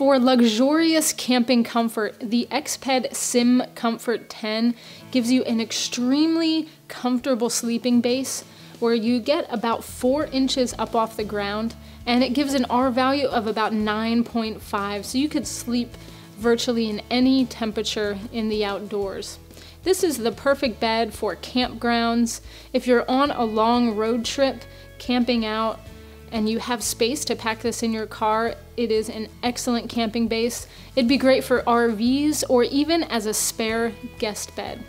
For luxurious camping comfort, the Exped SIM Comfort 10 gives you an extremely comfortable sleeping base where you get about 4 inches up off the ground and it gives an R value of about 9.5 so you could sleep virtually in any temperature in the outdoors. This is the perfect bed for campgrounds. If you're on a long road trip, camping out, and you have space to pack this in your car, it is an excellent camping base. It'd be great for RVs or even as a spare guest bed.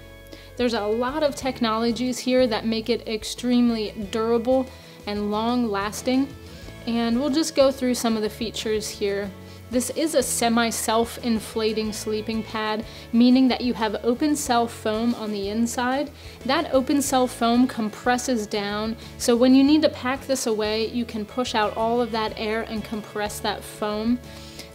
There's a lot of technologies here that make it extremely durable and long lasting, and we'll just go through some of the features here. This is a semi-self-inflating sleeping pad, meaning that you have open cell foam on the inside. That open cell foam compresses down, so when you need to pack this away, you can push out all of that air and compress that foam.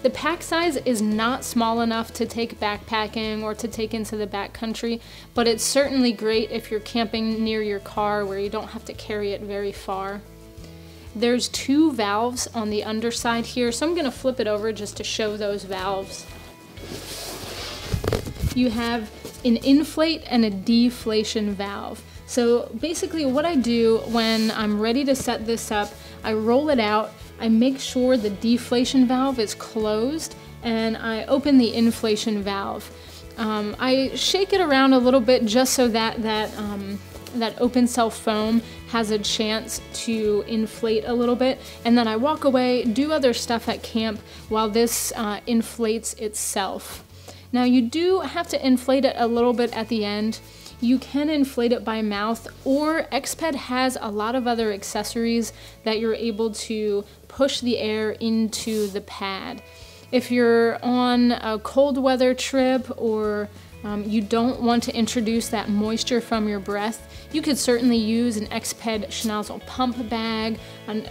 The pack size is not small enough to take backpacking or to take into the backcountry, but it's certainly great if you're camping near your car where you don't have to carry it very far. There's two valves on the underside here, so I'm going to flip it over just to show those valves. You have an inflate and a deflation valve. So basically what I do when I'm ready to set this up, I roll it out, I make sure the deflation valve is closed, and I open the inflation valve. Um, I shake it around a little bit just so that that um, that open cell foam has a chance to inflate a little bit and then I walk away, do other stuff at camp while this uh, inflates itself. Now you do have to inflate it a little bit at the end. You can inflate it by mouth or Exped has a lot of other accessories that you're able to push the air into the pad. If you're on a cold weather trip or um, you don't want to introduce that moisture from your breath, you could certainly use an Exped Schnozzel pump bag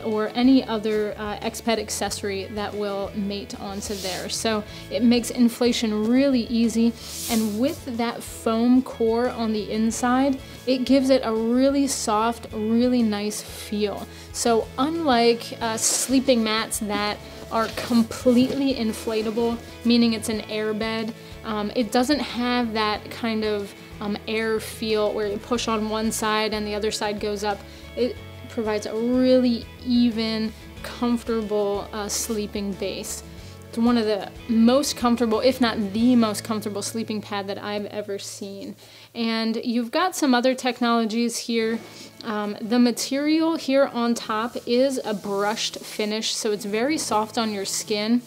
or any other uh, Exped accessory that will mate onto there. So it makes inflation really easy and with that foam core on the inside, it gives it a really soft, really nice feel. So unlike uh, sleeping mats that are completely inflatable, meaning it's an airbed, um, it doesn't have that kind of um, air feel where you push on one side and the other side goes up. It provides a really even, comfortable uh, sleeping base. It's one of the most comfortable, if not the most comfortable sleeping pad that I've ever seen. And you've got some other technologies here. Um, the material here on top is a brushed finish, so it's very soft on your skin.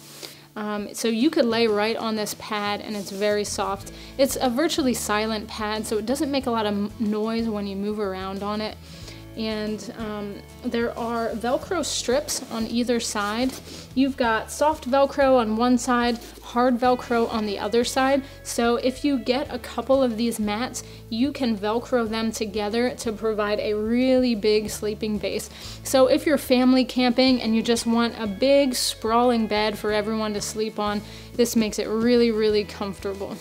Um, so you could lay right on this pad and it's very soft. It's a virtually silent pad, so it doesn't make a lot of noise when you move around on it and um, there are Velcro strips on either side. You've got soft Velcro on one side, hard Velcro on the other side. So if you get a couple of these mats, you can Velcro them together to provide a really big sleeping base. So if you're family camping and you just want a big sprawling bed for everyone to sleep on, this makes it really, really comfortable.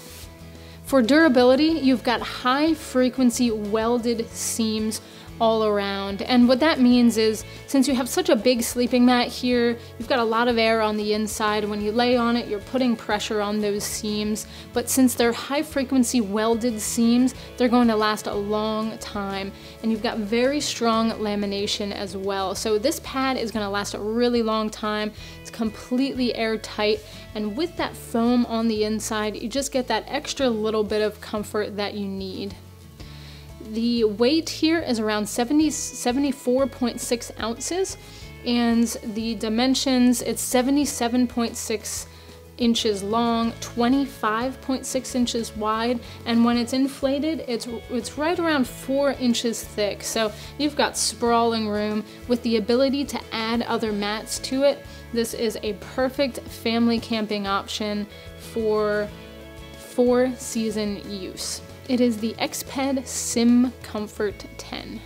For durability, you've got high frequency welded seams all around. And what that means is since you have such a big sleeping mat here, you've got a lot of air on the inside. When you lay on it, you're putting pressure on those seams. But since they're high frequency welded seams, they're going to last a long time. And you've got very strong lamination as well. So this pad is going to last a really long time. It's completely airtight. And with that foam on the inside, you just get that extra little bit of comfort that you need. The weight here is around 70, 74.6 ounces, and the dimensions, it's 77.6 inches long, 25.6 inches wide, and when it's inflated, it's, it's right around 4 inches thick. So you've got sprawling room with the ability to add other mats to it. This is a perfect family camping option for four season use. It is the Exped SIM Comfort 10.